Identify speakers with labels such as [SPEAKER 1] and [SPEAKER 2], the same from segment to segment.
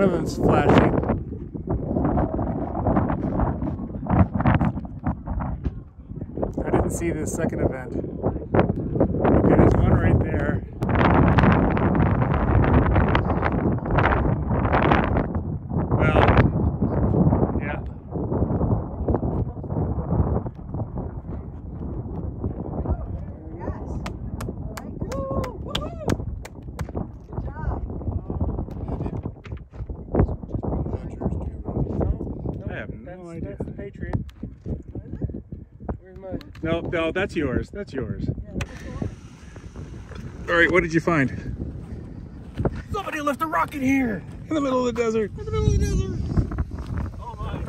[SPEAKER 1] one of them's flashing. I didn't see the second event. Okay, there's one right there. Well, yeah. I have no oh, idea.
[SPEAKER 2] That's the Patriot. Where's my?
[SPEAKER 1] No, no, that's yours. That's yours. All right, what did you find?
[SPEAKER 2] Somebody left a rocket here.
[SPEAKER 1] In the middle of the desert.
[SPEAKER 2] In the middle of the desert. Oh my.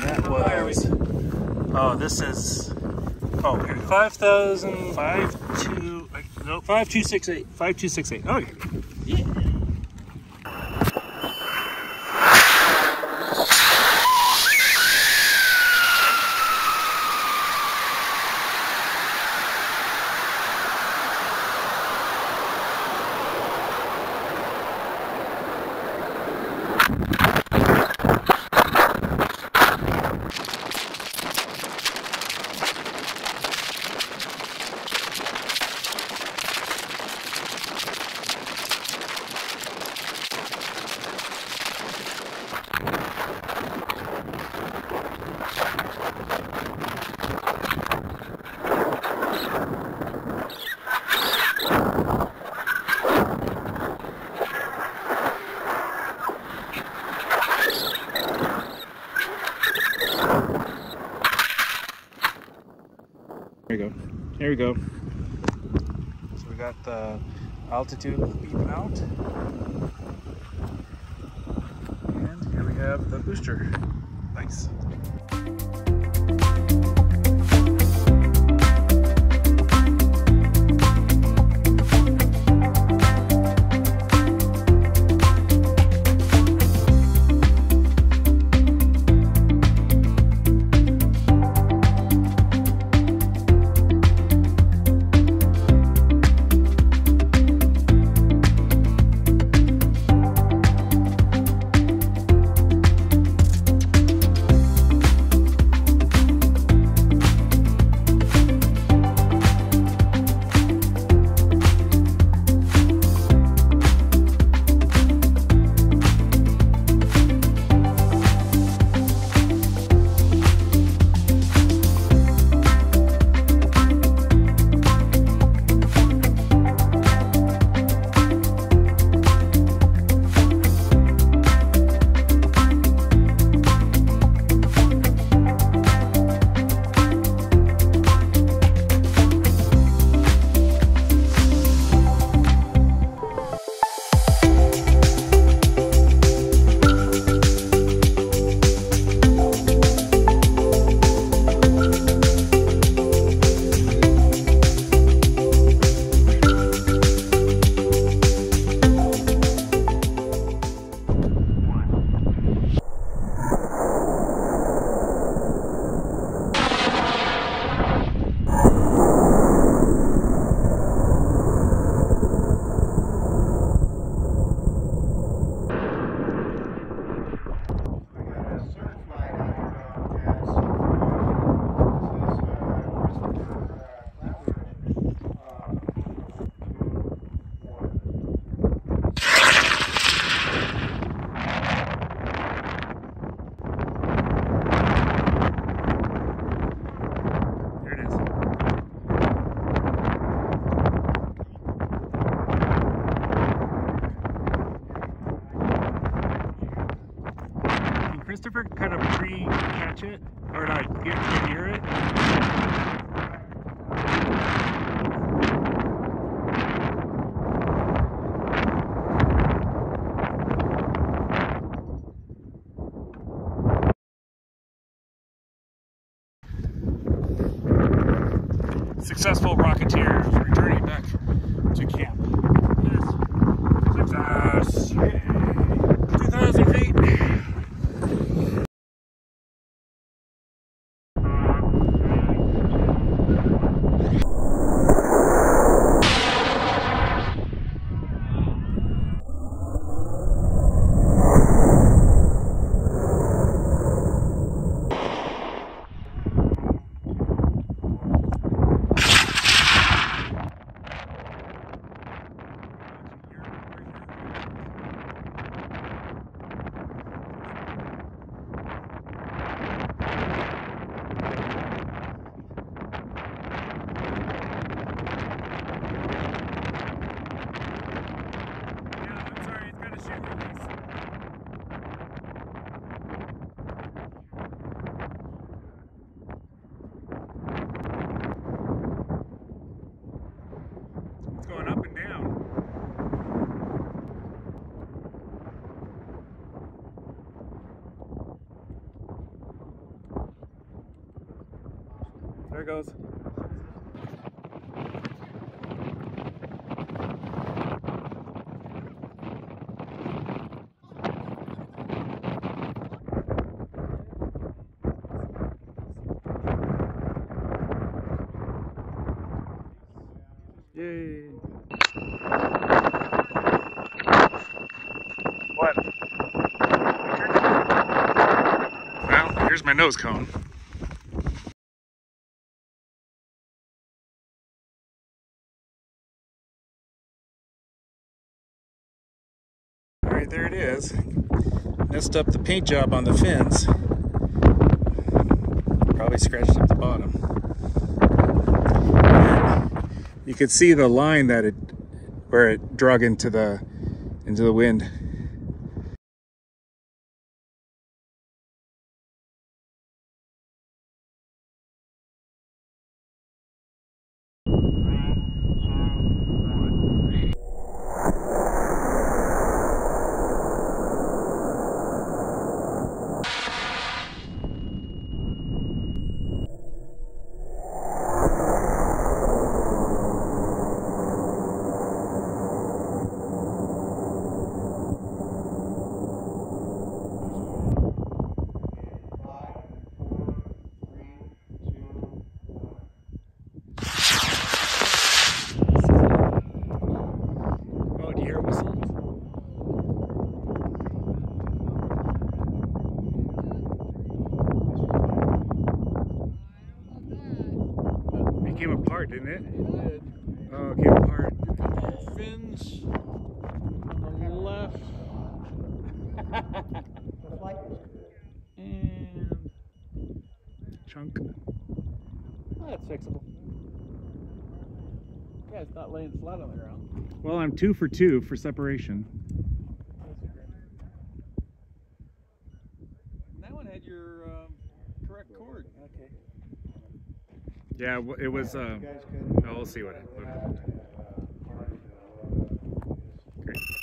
[SPEAKER 1] That was. Oh, this is. Oh, here. Five thousand. Five two. No, five two six eight. Five two six eight. Oh, okay.
[SPEAKER 2] Yeah.
[SPEAKER 1] There we go. Here we go. So we got the altitude beeping out. And here we have the booster. Nice. Successful Rocketeer There it goes. Yay. What? Well, here's my nose cone. Messed up the paint job on the fins. Probably scratched up the bottom. And you could see the line that it, where it drug into the, into the wind. Oh, do you hear a whistle? It came apart, didn't it? It did. Oh, it came apart.
[SPEAKER 2] Fins on the left. and
[SPEAKER 1] Chunk.
[SPEAKER 2] oh, that's fixable. Yeah, it's not laying flat on the ground.
[SPEAKER 1] Well, I'm two for two for separation.
[SPEAKER 2] That one had your um, correct cord. Okay.
[SPEAKER 1] Yeah, it was. Uh, oh, we'll see what it. Great.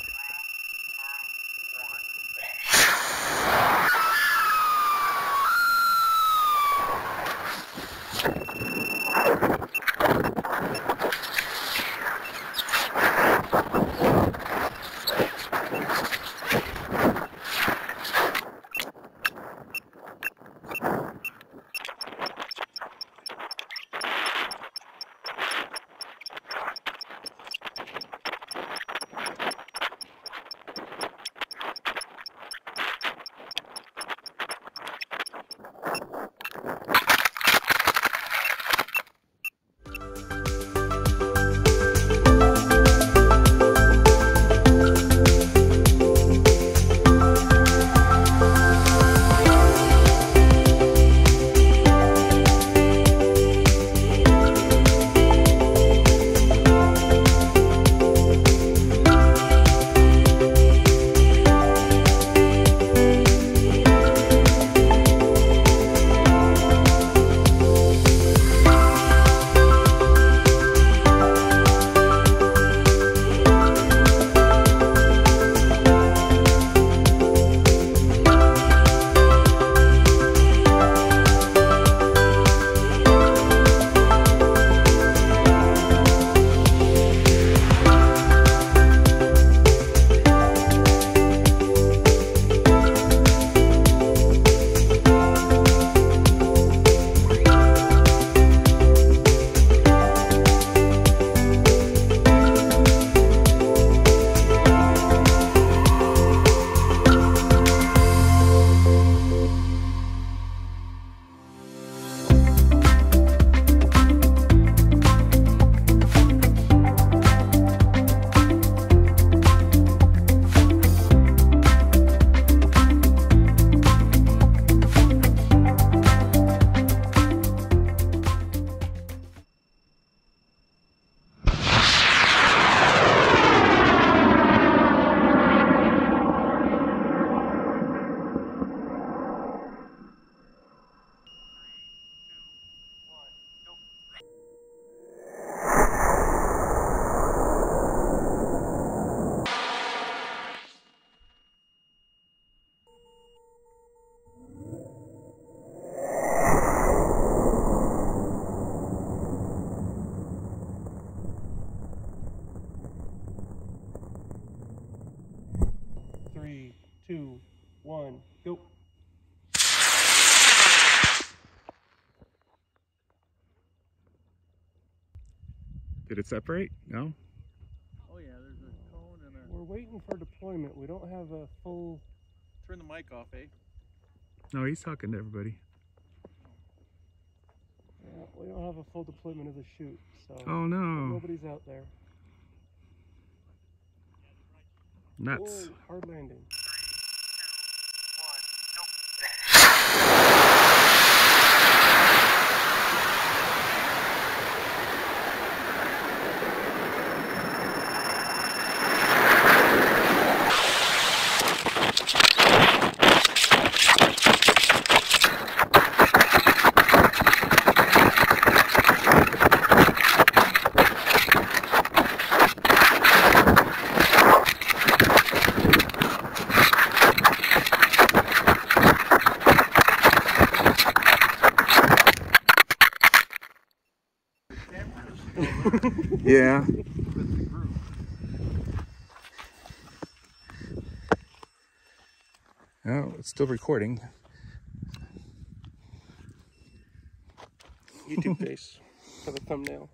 [SPEAKER 1] Did it separate? No?
[SPEAKER 2] Oh yeah, there's a cone and a.
[SPEAKER 3] We're waiting for deployment. We don't have a full.
[SPEAKER 2] Turn the mic off, eh?
[SPEAKER 1] No, he's talking to everybody.
[SPEAKER 3] Yeah, we don't have a full deployment of the chute, so
[SPEAKER 1] Oh no.
[SPEAKER 3] nobody's out there.
[SPEAKER 1] Nuts.
[SPEAKER 3] Hard landing.
[SPEAKER 1] Yeah. Oh, it's still recording.
[SPEAKER 3] YouTube face for the thumbnail.